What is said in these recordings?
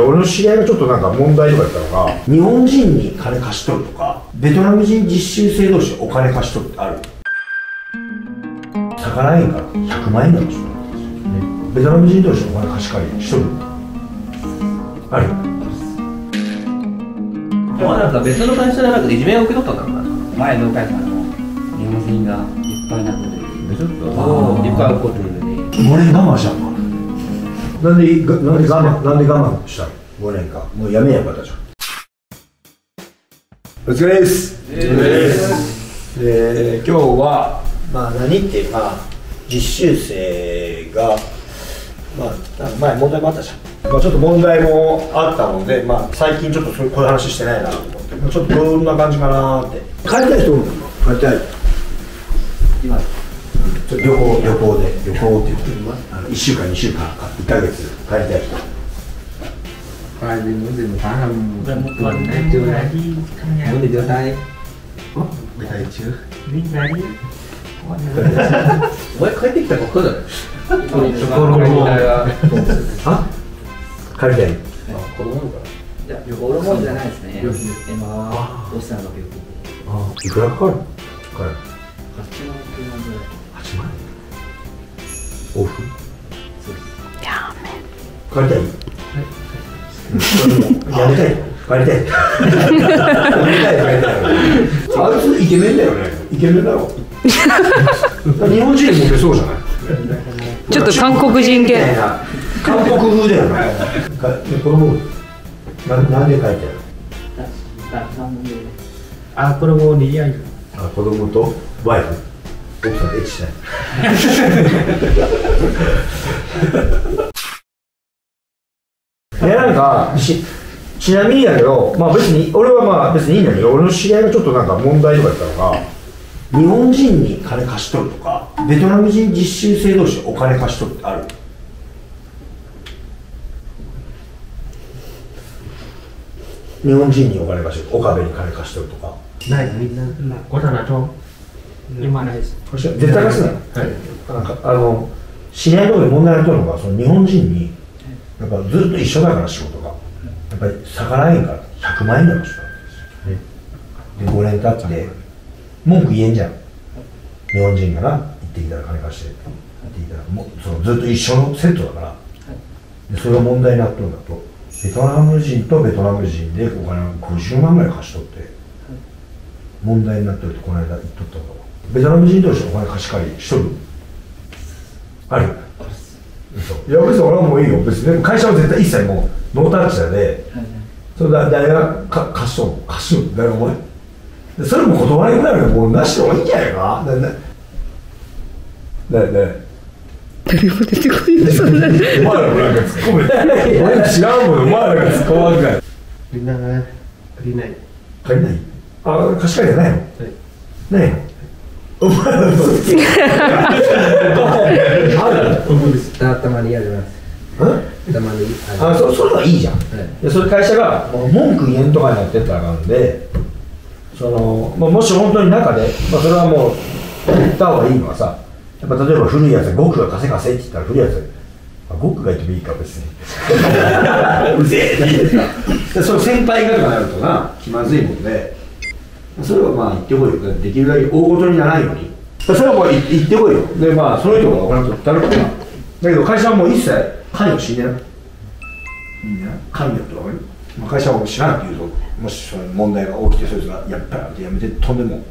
俺の知り合いがちょっとなんか問題とか言ったのが日本人に金貸し取るとかベトナム人実習生同士お金貸し取るってある。逆らえんから100万円だもんね。ベトナム人同士お金貸し借りしとる。ある。でもなんか別の会社でなんかいじめを受け取ったんだろうな？前の会社の。日本人がいっぱいなことでちょっと。いっぱい起こってるので。俺我慢したのなんでがなんで我慢なんで我慢したの？5年間。もうやめやよかったじゃんお疲れです。で今日はまあ何ってまあ実習生がまあ前問題もあったじゃん、まあ、ちょっと問題もあったので、まあ、最近ちょっとそういうこういう話してないなと思って、まあ、ちょっとどんな感じかなって。帰りたい人おるの？帰りたい。今旅行旅行で旅行って言って1週間2週間か1か月帰りた。い人いくらかか円往復そうです帰りたい？はい。やめたい。帰りたい。やめたい。帰りたい。あいつイケメンだよね。イケメンだろ。日本人モテそうじゃない？ちょっと韓国人系。みたいな韓国風だよね。かで子供ななんで帰ってる？だだ3万ぐらい À, cô đâu đi anh あ子供と？ワイフ？奥さんエッチしたい。いやなんかしちなみにだけどまあ別に俺はまあ別にいいんだけど俺の知り合いがちょっとなんか問題とか言ったのが日本人に金貸し取るとかベトナム人実習生同士お金貸し取るってある？日本人にお金貸し取る岡部に金貸し取るとか。Này, có thằng nào cho Nhưng mà này 絶対貸すなよ、なんかあの知り合いのとこで問題になってるのがその日本人にやっぱずっと一緒だから仕事が。やっぱり逆らえんから。100万円だろしたんですよで5年経って文句言えんじゃん。日本人がな行ってきたら金貸してって言ってきたらもうそのずっと一緒のセットだから。でそれが問題になってるんだと。ベトナム人とベトナム人でお金を50万ぐらい貸し取って問題になってるってこの間言っとったんだわベトナム人同士お金貸し借りしとる？ある？嘘。いや別に俺はもういいよ。別にでも会社は絶対一切もうノータッチだでそれだ誰がか貸しとんの貸しとんの誰がお前でそれも断りぐらいはもうなしでもいいんじゃないか？なななな。な誰も出てこないそんなお前らもなんか突っ込め。俺知らんもんお前らが突っ込まんから。Đi nào Đi này 借りない。あ貸し借りじゃないの？ないの？お前らの嘘つけある。Ta ta mani aja mas Ta mani あそそれはいいじゃん、でそれ会社が文句言えんとかになってたらあかんでその、まあ、もし本当に中で、まあ、それはもう言った方がいいのはさやっぱ例えば古いやつが5区が貸せ貸せって言ったら古いやつあ5区が言ってもいいか別にうぜえって言ってたでその先輩がとかなる。とな気まずいもんでそれはまあ言ってこいよ。できるだけ大事にならないように。それはもう言言ってこいよ。でまあその人がお金取ったらだけど会社はもう一切関与しねえな関与ってわかる、まあ、会社はもう知らないって言うともしその問題が起きてそいつがやっぱりってやめて飛んでも。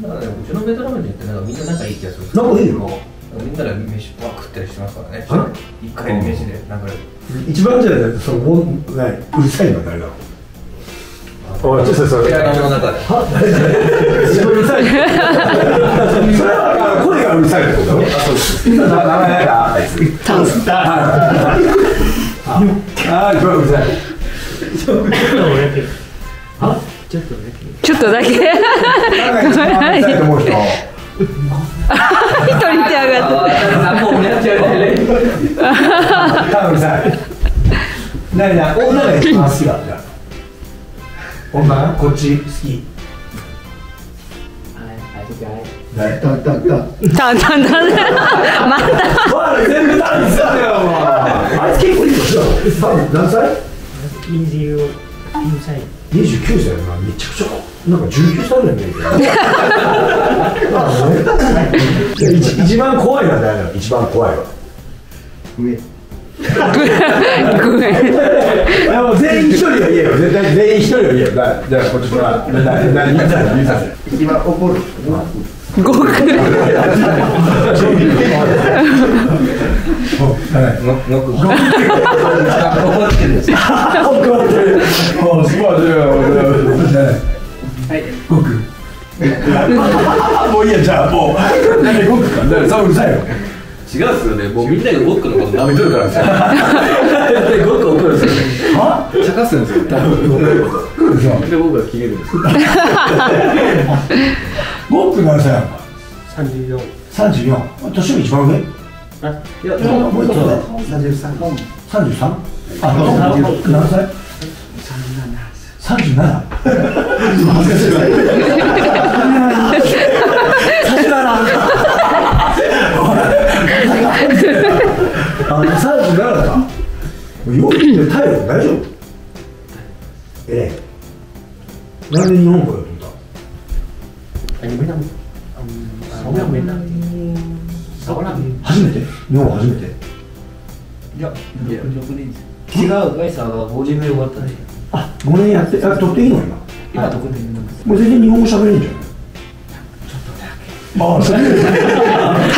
だからねうちのベトナム人ってなんかみんな仲いい気がするなんかいいよなみんなで飯ばっ食ったりして。ますからねあ一回の飯でなんか一番じゃないそのもんないうるさいのは誰だろうおいちょっとそれ部屋の中で自分うるさいそれは声がうるさいってことあそうです名前だあいつタンスタンああこれうるさいあちょっとだけ。一誰が一番うるさいと思う人一人手上がって何もやっちゃうね多分うるさい何だ女が一番好きだったじゃあ女がこっち好き。gái 誰？だだだ。たん た。んたい全部ダンスだよあいつ結構いい年だ多分何歳？29歳 ?29 歳だな。めちゃくちゃなんか19歳ぐらいに見えるけど いや一一番怖いのは誰なの一番怖いのグエいやもう全員一人は言えよ絶対全員一人は言えよだじゃあこっちからななななな一番怒る悟空はいののく怒ってるん。です怒ってるもうすごいはいごくもういいやじゃあもう何ごくかだからさうるさいよ違うんですよね。もうみんながゴックのこと舐めとるからですよ。でゴック怒るんですよね。は茶化すんですよ多分で僕が切れるんです。よごく何歳なのか34 34年も一番上？あいやもう一つ。上三十三。本33あ何歳？37 37恥ずかしい あの37かよくって体力大丈夫。ええ。なんで日本語よと思った？anh mấy năm ông sáu năm mấy năm sáu năm 初めて？日本初めて？いや66年違うガイサーが50名終わったねあ5年やってあ取っていいの今？今もう全然日本語喋れるんじゃないああ、それ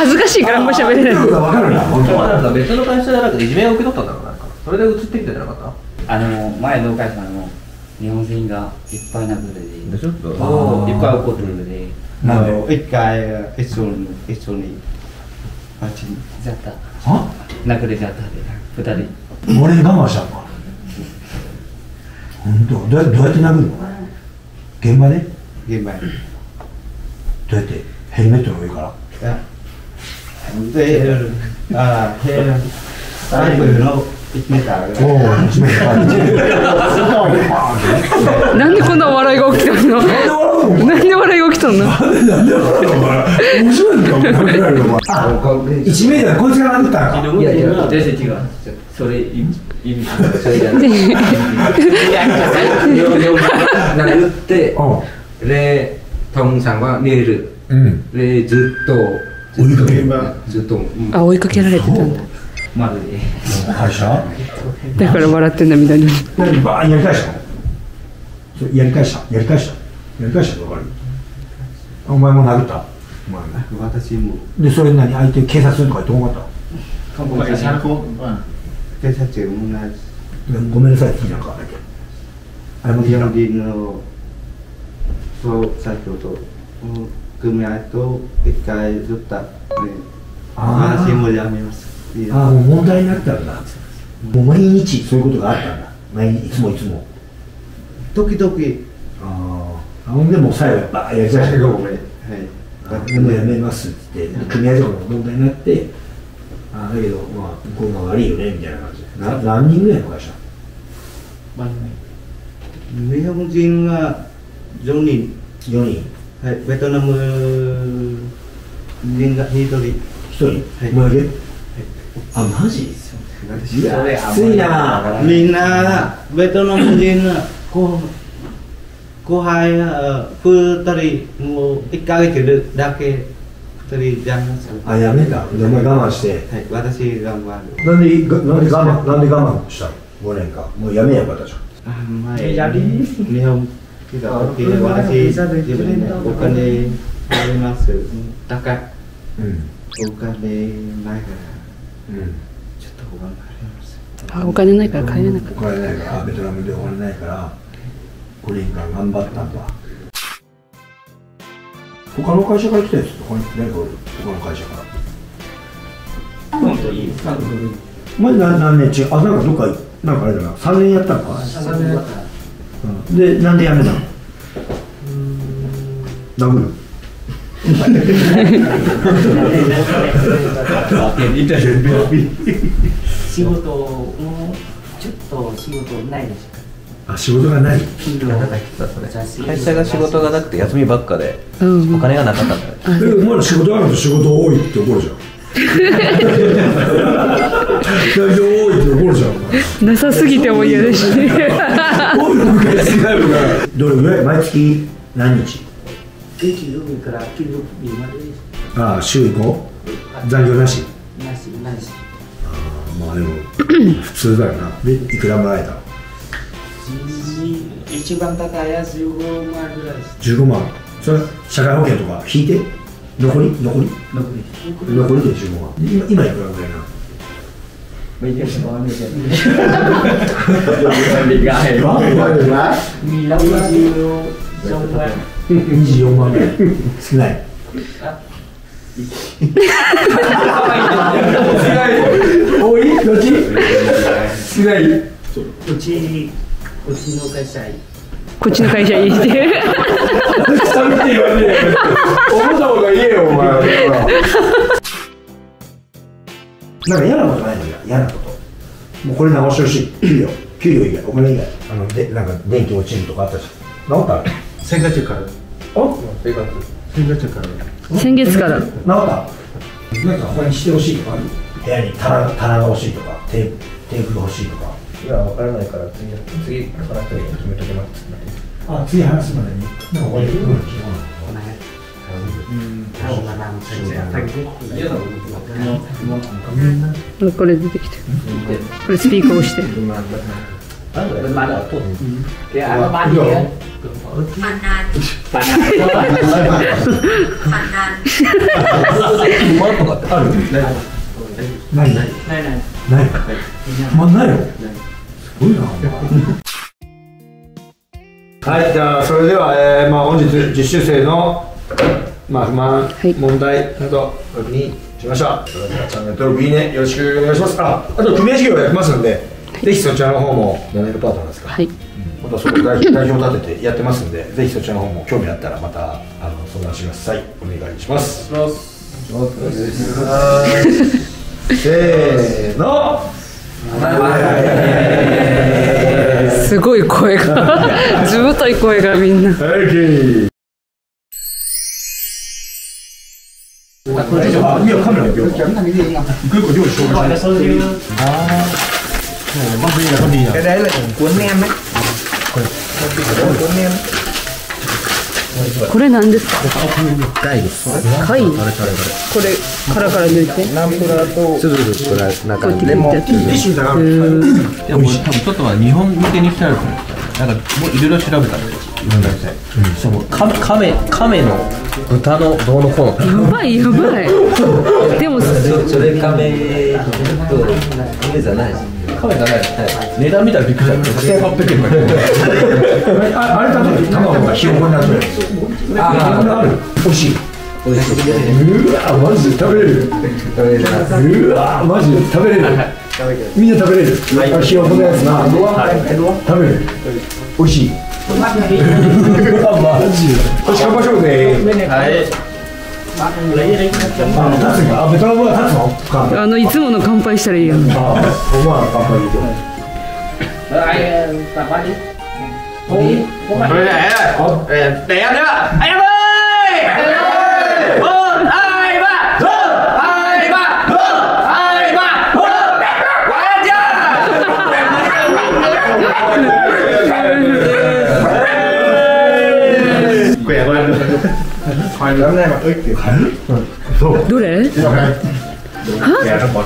恥ずかしいからあんま喋れない。わかるな、本当は。なんか別の会社でなんかいじめを受け取ったんだろうなんか。それで移ってきてなかった？あの前の会社の日本人がいっぱいなくて。でしょ？あー。いっぱい怒ってるので。なんで？一回一緒に一緒に街に。じゃっ？たあ殴れちゃったで二人。俺に我慢したのか。本当、どうやって、どうやって殴るの？現場で？ど現場にうやって？ヘルメットの上から？いやであで最後の1メーターぐらいおお、1メーター。なんでこんな笑いが起きたのなんで笑いが起きたのなんで笑うのお前。面白いんだよ、お前。あ、1メーター、こいつが殴ったのか。いやいや全然違うそれ意味それじゃないいってうでトムさんは寝る。でずっと追いかけるずっとうんあ追いかけられてたんだ。まるで会社だから笑ってんだみたいに何？バーンやり返したの？やり返した？やり返した？やり返したの？分かる？お前も殴った？お前ね私も。でそれ何？相手警察とか言ってこなかっ警察も同じたごめんなさい。って言いなあれも日本言いなそう先ほど組合と一回ずっとね話もやめます。いやああもう問題になったんだ。もう毎日そういうことがあったんだ。毎日いつもいつも。時々。ああほんでもう最後バーンやりたけどはい。あでもやめますって組合とかも問題になってあだけどまあ向こうが悪いよねみたいな感じで。な何人ぐらいの会社？日本人が4人4人はいベトナム人が1人1人、はい。もうだけあマジ？いやきついな。みんなベトナム人が後後輩が2人もう1ヶ月だけ2人じゃん。あやめた？でお前我慢して。はい私頑張る。なんでがなんで我慢なんで我慢した？の5年間もうやめやよかったじゃんあ前日本来た時私自分でお金あります高いうんお金ないからうんちょっと頑張りますあお金ないから帰れなかったお金ないからベトナムでお金ないから5年間頑張ったんだ他の会社から来たやつと他に誰かおる他の会社から本当にいいまず何何年違うあなんかどっかなんかあれだな3年やったのか、3年だった、でなんで辞めたの？殴る。仕事もちょっと仕事ないですか？あ仕事がない。会社が仕事がなくて休みばっかでたうん。お金がなかったんだよ。えお前ら仕事あると仕事多いって怒るじゃん大丈夫って怒るじゃんなさすぎても嫌だし多いのか違うからどれぐらい毎月何日月曜日から金曜日までです。ああ週行こう残業なし。なしなしあまあでも普通だよな。でいくらもらえた一番高いや15万。ぐらいです15万。それ社会保険とか引いて？残り？残り？残り？残りで15万今今いくらぐらいな bây giờ sẽ có người dân bị gài 15万14万24万ぐらい。少ない。多い。どっち少ない。うちうちの会社こっちの会社い。い。って下見て言わねえよ思ったこと言えよお前なんか嫌なことないのよ。嫌なこともうこれ直してほしい給料給料以外。お金以外あのでなんか電気落ちるとかあったじゃん治った生活から。あ生活先月から。先月から。治ったなんか他にしてほしいとかある部屋に棚棚が欲しいとか。テーテーブル欲しいとかいや分からないから次次から人に決めときます。あ次話すまでに終わりうんこれ出てきてこれスピーカーをして。ないないなはいじゃあそれでは、えーまあ、本日実習生の、まあ、不満、い。問題など確認しましたそれではチャンネル登録いいねよろしくお願いします。ああと組合授業やってますのでぜひそちらの方もナメルパートナーですかはい。またそこ代代表立ててやってますんでぜひそちらの方も興味あったらまたあの相談してくださいお願いします。せーの すごい声が ずぶとい声がみんな OK あ、いや、カメラ行くよ。結構料理紹介して。あー。まずいいな、まずいいな。cái đấy là cuốn nem đấy これなんですか？貝です貝ここれこれこれれ殻から抜いて。ナンプラーとそうそうそうこれなんかこうやってレモン。やってティッシュだから。うーんでも多分ちょっとは日本向けにしてある。からなんかもういろいろ調べたん。ですカメカメの豚のどうのこうの。ってやばい。やばいでもそれカメとカメじゃないカメじゃないです値段見たらびっくりした6800円ぐらいああれだと卵がひよこになってる。あこれある。美味しい。美味しいうわ、マジで食べれる。うわ、マジで食べれる。みんな食べれる。あひよこのやつな。食べれる。美味しい。うわ、マジで。よし、乾杯しようぜ。は立つの。乾杯あのいつもの乾杯したらいいやん。あ、思わな乾杯できる。anh tập ăn đi Đây này, đây, để em nữa. Anh em ơi! Anh em ơi! Một, hai, ba! Một, hai, ba! Một, hai, ba! Một! Quá lên chưa? Khỏe hơn. Lắm này mà ơi kiểu どれ？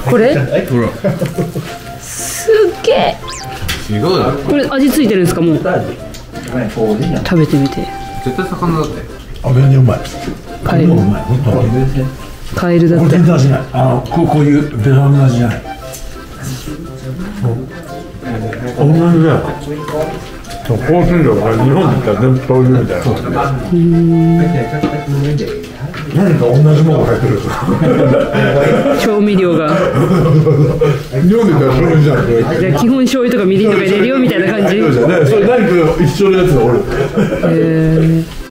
これ？すっげえ。すごいなこれ味ついてるんですか？もう。食べてみて。絶対魚だって。あ、全然うまい。カエル。もううまい。本当に。カエルだこれった全然味ない。あの、こう、こういうベトナムの味じゃない。同じだよ。そう、香辛料が日本で言ったら全部醤油みたいな。何か同じものが入ってる。調味料が日本で言ったら醤油じゃん。じゃあ基本醤油とかみりんとか入れるよみたいな感じ？じゃんね。それ何か一緒のやつがおる。えー